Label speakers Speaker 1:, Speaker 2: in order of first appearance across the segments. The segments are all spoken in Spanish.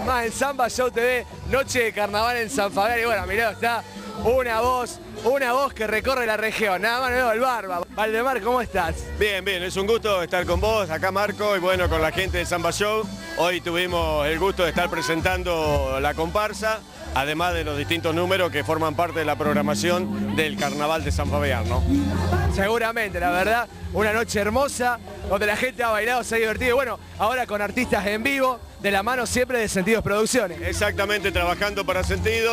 Speaker 1: más en Samba Show TV, noche de carnaval en San Fabián. Y bueno, mirá, está una voz, una voz que recorre la región. Nada más nuevo el barba. Valdemar, ¿cómo estás?
Speaker 2: Bien, bien, es un gusto estar con vos, acá Marco, y bueno, con la gente de Samba Show. Hoy tuvimos el gusto de estar presentando la comparsa, además de los distintos números que forman parte de la programación del Carnaval de San Fabián, ¿no?
Speaker 1: Seguramente, la verdad, una noche hermosa, donde la gente ha bailado, se ha divertido. Bueno, ahora con artistas en vivo, de la mano siempre de Sentidos Producciones.
Speaker 2: Exactamente, trabajando para Sentido,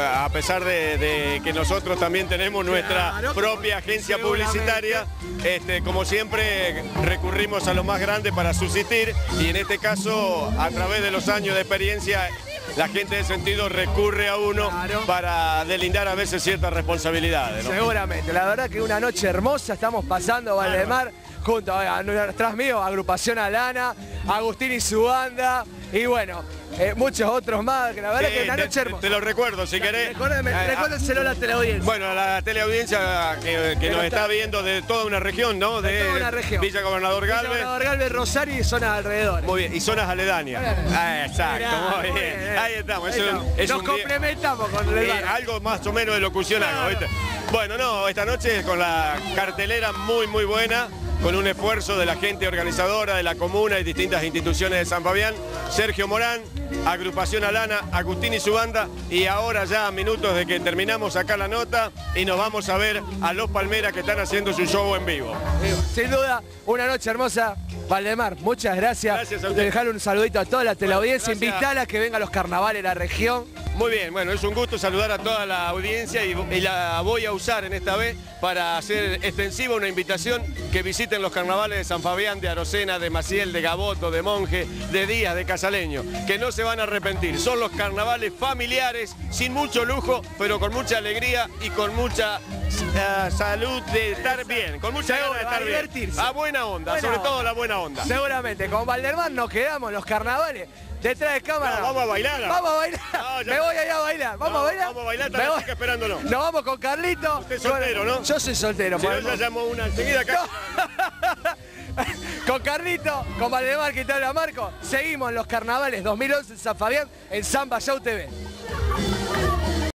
Speaker 2: a pesar de, de que nosotros también tenemos nuestra
Speaker 1: Claro,
Speaker 2: propia agencia publicitaria, este, como siempre recurrimos a lo más grande para subsistir y en este caso, a través de los años de experiencia, la gente de Sentido recurre a uno
Speaker 1: Claro.
Speaker 2: para delindar a veces ciertas responsabilidades. ¿no?
Speaker 1: Seguramente, la verdad que una noche hermosa, estamos pasando Valdemar junto a, a- atrás mío, agrupación Alana, Agustín y su banda, y bueno, eh, muchos otros más, que la verdad
Speaker 2: Sí,
Speaker 1: que una
Speaker 2: te-
Speaker 1: noche hermosa.
Speaker 2: Te lo recuerdo, si querés.
Speaker 1: Recuérdeme,
Speaker 2: Ah, ah,
Speaker 1: recuérdenselo a la teleaudiencia.
Speaker 2: Bueno, a la teleaudiencia que, que nos está viendo de toda una región, ¿no?
Speaker 1: De toda una región.
Speaker 2: Villa Gobernador
Speaker 1: Villa
Speaker 2: Galvez.
Speaker 1: Gobernador Galvez, Rosario y zonas alrededor.
Speaker 2: Muy bien, y zonas aledañas. Ah, exacto,
Speaker 1: Mirá,
Speaker 2: muy bien.
Speaker 1: bien.
Speaker 2: Ahí estamos.
Speaker 1: Ahí estamos.
Speaker 2: es
Speaker 1: Nos
Speaker 2: un día-
Speaker 1: complementamos con el
Speaker 2: eh, algo más o menos de locución
Speaker 1: Claro.
Speaker 2: ¿viste? Bueno, no, esta noche con la cartelera muy, muy buena, con un esfuerzo de la gente organizadora de la comuna y distintas instituciones de San Fabián, Sergio Morán, Agrupación Alana, Agustín y su banda, y ahora ya a minutos de que terminamos acá la nota y nos vamos a ver a los Palmeras que están haciendo su show en vivo.
Speaker 1: Sin duda, una noche hermosa. Valdemar, muchas gracias.
Speaker 2: Gracias a usted.
Speaker 1: Dejar un saludito a toda la teleaudiencia, invitala a que venga a los carnavales de la región.
Speaker 2: Muy bien, bueno, es un gusto saludar a toda la audiencia y, la voy a usar en esta vez para hacer extensiva una invitación que visiten los carnavales de San Fabián, de Arocena, de Maciel, de Gaboto, de Monje, de Díaz, de Casaleño, que no se van a arrepentir. Son los carnavales familiares, sin mucho lujo, pero con mucha alegría y con mucha eh, salud de estar bien, con mucha ganas de
Speaker 1: a
Speaker 2: estar bien.
Speaker 1: divertirse.
Speaker 2: A buena onda,
Speaker 1: Buena
Speaker 2: sobre
Speaker 1: onda.
Speaker 2: todo la buena onda.
Speaker 1: Seguramente, con Valdemar nos quedamos los carnavales. Detrás de cámara.
Speaker 2: No, vamos a bailar.
Speaker 1: Vamos a bailar.
Speaker 2: No,
Speaker 1: Me voy allá a bailar. Vamos a bailar.
Speaker 2: vamos a bailar, está
Speaker 1: voy-
Speaker 2: esperándolo.
Speaker 1: Nos vamos con Carlito.
Speaker 2: Usted es soltero, ¿no?
Speaker 1: Yo soy soltero.
Speaker 2: Si ya llamo una enseguida acá.
Speaker 1: con Carlito, con Valdemar, que te habla Marco. Seguimos en los carnavales 2011 en San Fabián en Samba Show TV.